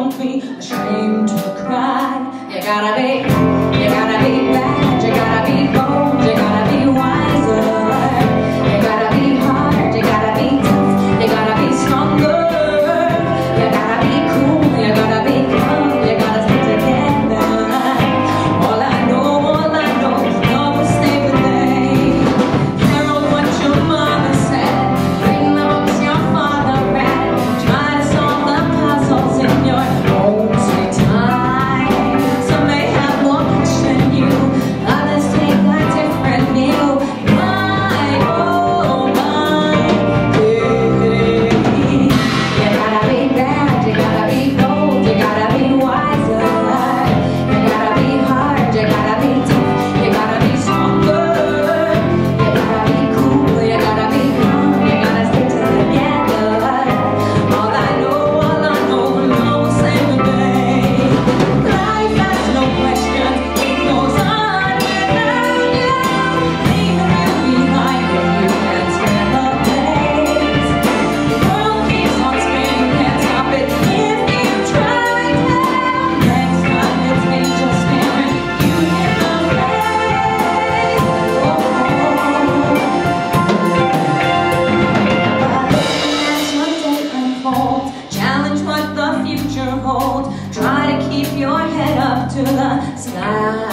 me ashamed to cry. You gotta be sky.